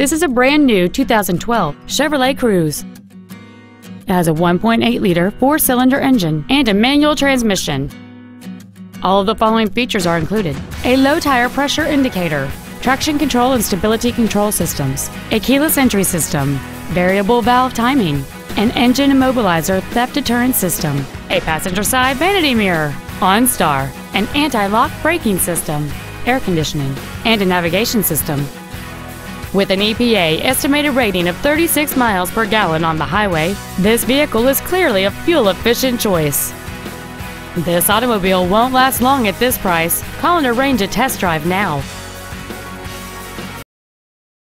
This is a brand new 2012 Chevrolet Cruze. It has a 1.8-liter four-cylinder engine and a manual transmission. All of the following features are included. A low tire pressure indicator, traction control and stability control systems, a keyless entry system, variable valve timing, an engine immobilizer theft deterrent system, a passenger side vanity mirror, OnStar, an anti-lock braking system, air conditioning, and a navigation system. With an EPA estimated rating of 36 miles per gallon on the highway, this vehicle is clearly a fuel-efficient choice. This automobile won't last long at this price. Call and arrange a test drive now.